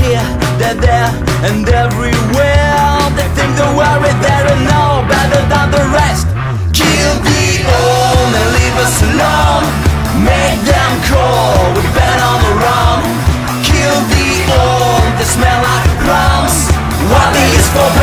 here, they're there, and everywhere. They think they're worried, they know better than the rest. Kill the old and leave us alone. Make them crawl, we've been on the run. Kill the old, they smell like crumbs. What is for that